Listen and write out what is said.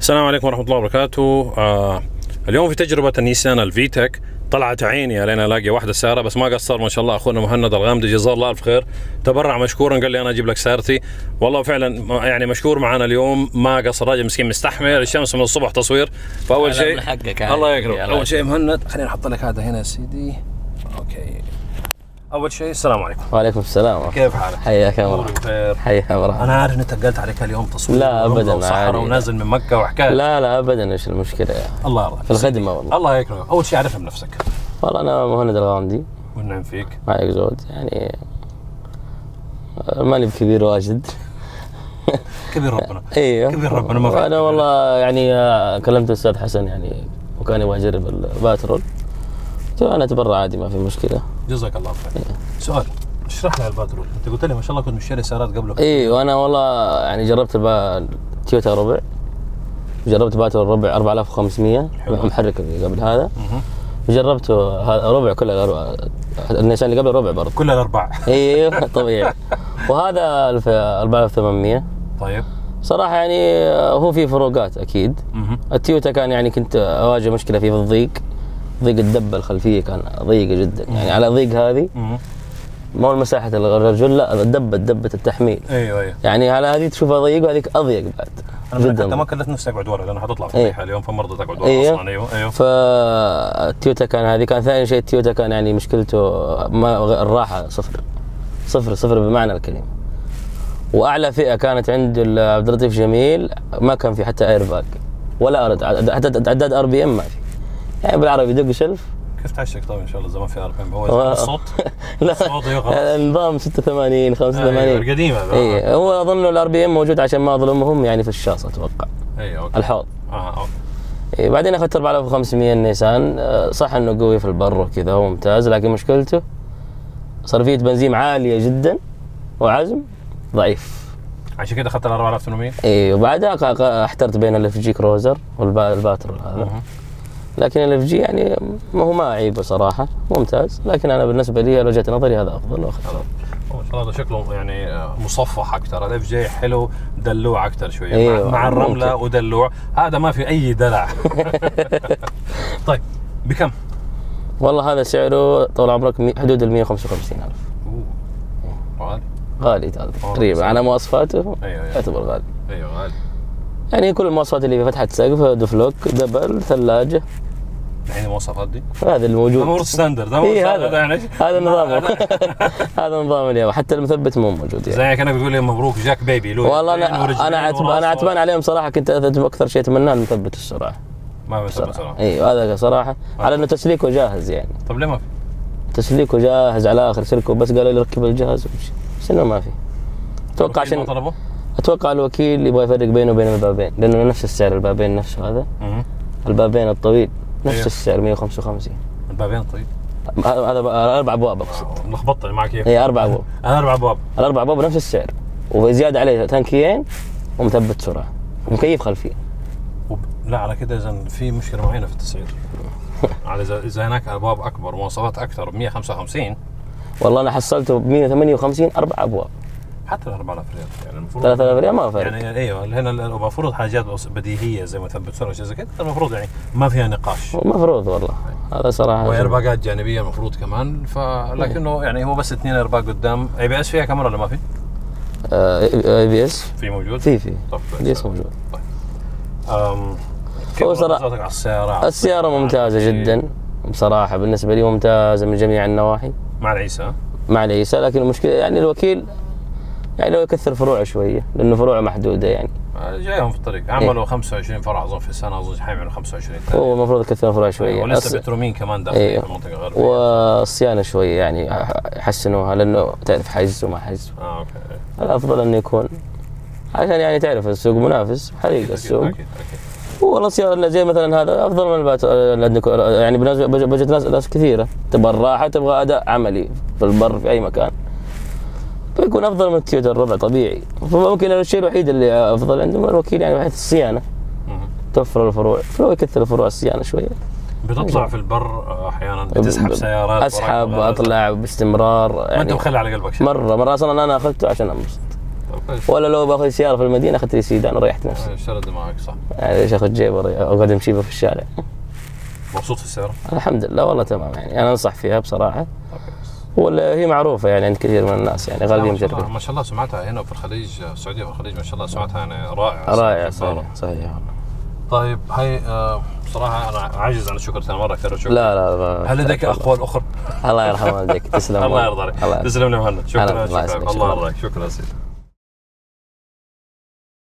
السلام عليكم ورحمة الله وبركاته. آه اليوم في تجربة النيسان الفيتك. طلعت عيني علينا الاقي واحدة سيارة بس ما قصر ما شاء الله. أخونا مهند الغامدي جزاه الله الف خير. تبرع مشكورا قال لي أنا أجيب لك سيارتي والله فعلا يعني مشكور معنا اليوم. ما قصر راجل مسكين مستحمل. الشمس من الصبح تصوير. فأول شيء. الله يكرمك. أول شيء مهند خلينا نحط لك هذا هنا سيدي. أوكي. أول شيء السلام عليكم. وعليكم السلام. كيف حالك؟ حياك يا أمورك مرحبا بخير. حياك يا مرحبا أنا عارف ان تقلت عليك اليوم تصوير لا، وصحراء عادي. ونازل من مكة وحكاية. لا لا ابدا. إيش المشكلة يا الله يرضى. في الخدمة والله. الله يكرمك. أول شيء عرفنا بنفسك. والله أنا مهند الغامدي. والنعم فيك. معي زود يعني ماني بكبير واجد. كبير ربنا. أيوه كبير ربنا ما أنا والله يعني آه، كلمت الأستاذ حسن يعني وكان يبغى يجرب الباترول. قلت له أنا أتبرع عادي ما في مشكلة. جزاك الله خير. سؤال اشرح لي الباترول انت قلت لي ما شاء الله كنت مشتري سيارات قبله. اي وأنا والله يعني جربت البا... التويوتا ربع. جربت باترول ربع 4500 حلو. محرك اللي قبل هذا. جربته هذا ربع كله الأربع- النيسان اللي قبله ربع برضه. كل الارباع أيوه طبيعي. وهذا ألف- 4800 طيب. صراحة يعني هو في فروقات أكيد. مهم. التويوتا كان يعني كنت أواجه مشكلة فيه في الضيق. ضيق الدبه الخلفية كان ضيقة جدا. يعني على ضيق هذه. مو مساحه الرجل لا الدبه دبه التحميل. أيوه أيوه. يعني على هذه تشوفها ضيق وهذيك أضيق بعد. أنا جدا. جدا ما كلفت نفسي اقعد ورا لأنه حتطلع إيه. فضيحه اليوم فما رضيت اقعد ورا إيه. أصلا. أيوه أيوه. فالتويوتا كان هذه كان ثاني شيء التويوتا كان يعني مشكلته ما الراحة صفر. صفر صفر بمعنى الكلمة. وأعلى فئة كانت عند عبد اللطيف جميل ما كان في حتى أير باج ولا أرد عد- حتى عداد RPM ما في. يعني بالعربي دق شلف. كيف تعشق طيب إن شاء الله؟ زمان في RP هو الصوت؟ لا. صوت أيوة خلاص. النظام 86 أيوة، 85 القديمه اي هو أظن ال RPM موجود عشان ما أظلمهم يعني في الشاص أتوقع. أيوه أوكي. الحوض. آه أوكي. إيه بعدين أخذت 4500 نيسان. آه، صح إنه قوي في البر وكذا هو ممتاز لكن مشكلته صرفيه بنزين عالية جدا وعزم ضعيف. عشان كذا أخذت ال 4800 اي وبعدها احترت بين ال FJ Cruiser والباترول هذا. لكن ال FJ يعني ما هو ما عيبه صراحة ممتاز. لكن أنا بالنسبة لي وجهة نظري هذا أفضل وأخذ. هذا شكله يعني آه، مصفح أكثر ال FJ حلو دلوع أكثر شوية. أيوة، مع, مع الرملة ممكن. ودلوع. هذا ما في أي دلع. طيب بكم؟ والله هذا سعره طول عمرك حدود ال 155 ألف. غالي. غالي تقريبا. على مواصفاته أيوه أيوه. يعتبر غالي. أيوه غالي. يعني كل المواصفات اللي في فتحة سقف diff lock double ثلاجة. يعني المواصفات دي؟ هذا الموجود. المفروض standard إيه هذا هذا يعني. هذا نظامه هذا نظام اليوم. حتى المثبت مو موجود يعني. زي كانك بتقول لي مبروك جاك baby له والله أنا ورجلين أنا عتب أنا عتبان عليهم صراحة كنت أكثر شيء أتمناه المثبت السرعه ما بس صراحة. بصراحه اي هذا صراحة. على إنه تسليكه جاهز يعني. طب ليه ما في؟ تسليكه جاهز على آخر سلكه بس قالوا لي ركب الجهاز وامشي. بس إنه ما في. أتوقع عشان؟ أتوقع الوكيل يبغى يفرق بينه وبين البابين لأنه نفس السعر البابين نفسه هذا. البابين الطويل. نفس أيوه. السعر 155 البابين طيب. هذا أربع ابواب اقصد آه، لخبطت معك كيف؟ اي أربع ابواب أنا أربع ابواب الأربع ابواب نفس السعر. وزيادة عليه تنكيين ومثبت سرعة. ومكيف خلفي. وب... لا على كده اذا في مشكلة معينة في التسعير. على اذا إذا هناك أبواب أكبر مواصفات أكثر ب 155 والله أنا حصلته ب 158 أربع أبواب. حتى ال 4000 ريال يعني المفروض 3000 ريال ما فرق يعني أيوه هنا المفروض حاجات بديهية زي مثبت سرعه وشيء زي كذا المفروض يعني ما فيها نقاش. المفروض والله. هذا صراحة وايرباجات جانبية المفروض كمان فلكنه يعني هو بس اثنين ايرباج قدام. ABS فيها كاميرا ولا ما في؟ ABS؟ في موجود؟ في في. كويس. BS موجود. كيف هو ملاحظاتك على السيارة؟ السيارة ممتازة جدا بصراحة. بالنسبة لي ممتازة من جميع النواحي. مع العيسى؟ مع العيسى لكن المشكلة يعني الوكيل يعني لو يكثر فروعه شوية لأنه فروعه محدودة يعني. آه، جايهم في الطريق. عملوا 25 فرع أظن في السنة أظن حيعملوا 25 ثاني هو المفروض يكثر فروعه شوية. ولسه أص- بترومين كمان داخلين أيوه. في المنطقة الغربية. والصيانه شوية يعني يحسنوها لأنه تعرف حجز وما حجز. آه أوكي. الأفضل انه يكون عشان يعني تعرف السوق منافس حريق السوق. أكيد أكيد. والله زي مثلا هذا أفضل من البات عندك يعني بجت ناس ناس كثيرة تبغى الراحه تبغى أداء عملي في البر في أي مكان. بيكون أفضل من التويوتا الربع طبيعي. فممكن الشيء الوحيد اللي أفضل عندهم الوكيل يعني من حيث الصيانة. توفر الفروع فلو يكثر الفروع الصيانة شوية. بتطلع في البر أحيانا بتسحب سيارات أسحب وأطلع باستمرار ما أنت يعني مخلي على قلبك شيء؟ مرة مرة. أصلا أنا أخذته عشان أنبسط. ولا لو باخذ سيارة في المدينة أخذت لي سيدان وريحت نفسي. آه، شرد معك صح. يعني ليش أخذ جيب أقعد أمشي في الشارع؟ مبسوط في السيارة؟ الحمد لله والله تمام يعني. أنا أنصح فيها بصراحة. طيب كويس. ولا هي معروفة يعني عند كثير من الناس يعني غالبين ما شاء الله مجربين ما شاء الله سمعتها هنا في الخليج السعودية في الخليج ما شاء الله سمعتها يعني رائعة رائع صراحة. صحيح صحيح. طيب هاي آه، بصراحة أنا عاجز عن الشكر ثاني مرة اكرر شكرا لا لا ما- هل لديك. أقوال أخرى؟ الله يرحم والديك تسلم الله يرضى عليك تسلم لي مهند شكرا شكرا. الله يرضى عليك شكرا سيدي